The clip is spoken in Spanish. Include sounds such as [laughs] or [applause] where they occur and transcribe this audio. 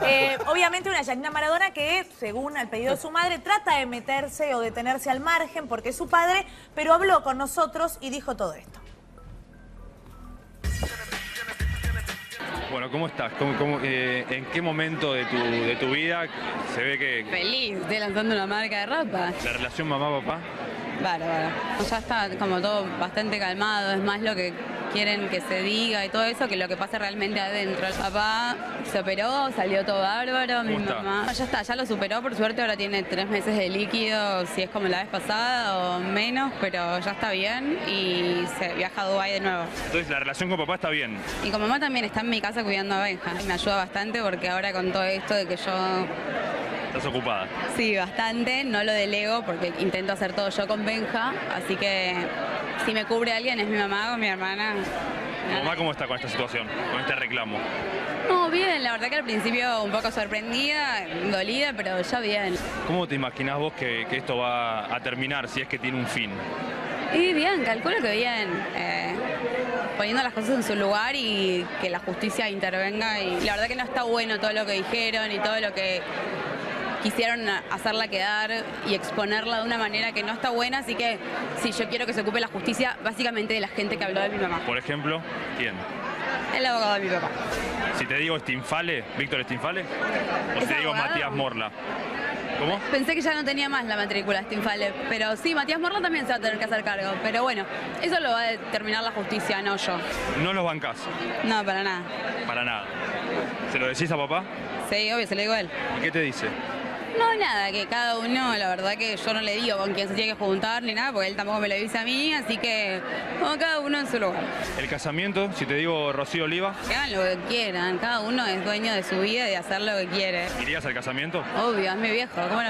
[laughs] Eh, obviamente una Yanina Maradona que, según el pedido de su madre, trata de meterse o detenerse al margen porque es su padre, pero habló con nosotros y dijo todo esto. Bueno, ¿cómo estás? ¿Cómo- cómo, eh, ¿En qué momento de tu, de tu vida se ve que Feliz, estoy lanzando una marca de ropa. la relación mamá-papá Bárbaro. Ya está como todo bastante calmado, es más lo que quieren que se diga y todo eso que lo que pasa realmente adentro. El papá se operó, salió todo bárbaro, mi mamá. Ya está, ya lo superó, por suerte ahora tiene tres meses de líquido, si es como la vez pasada o menos, pero ya está bien y se viaja a Dubái de nuevo. Entonces la relación con papá está bien. Y con mamá también está en mi casa cuidando a Benja. Me ayuda bastante porque ahora con todo esto de que yo Estás ocupada. Sí, bastante, no lo delego porque intento hacer todo yo con Benja, así que si me cubre alguien es mi mamá o mi hermana. ¿Tu mamá cómo está con esta situación? Con este reclamo. No, bien, la verdad que al principio un poco sorprendida, dolida, pero ya bien. ¿Cómo te imaginás vos que, que esto va a terminar si es que tiene un fin? Y bien, calculo que bien, eh, poniendo las cosas en su lugar y que la justicia intervenga. Y la verdad que no está bueno todo lo que dijeron y todo lo que quisieron hacerla quedar y exponerla de una manera que no está buena, así que sí, yo quiero que se ocupe la justicia básicamente de la gente que habló de mi mamá. Por ejemplo, ¿quién? El abogado de mi papá. Si te digo Stinfale, Víctor Stinfale, o si ¿Es te digo abogado? Matías Morla. ¿Cómo? Pensé que ya no tenía más la matrícula Stinfale, pero sí, Matías Morla también se va a tener que hacer cargo. Pero bueno, eso lo va a determinar la justicia, no yo. No los bancás, No, para nada. para nada. ¿Se lo decís a papá? Sí, obvio, se lo digo a él. ¿Y qué te dice? No, nada, que cada uno, la verdad que yo no le digo con quién se tiene que juntar ni nada, porque él tampoco me lo dice a mí, así que como cada uno en su lugar. El casamiento, si te digo Rocío Oliva, Que hagan lo que quieran, cada uno es dueño de su vida y de hacer lo que quiere. ¿irías al casamiento? Obvio, es mi viejo, ¿cómo no?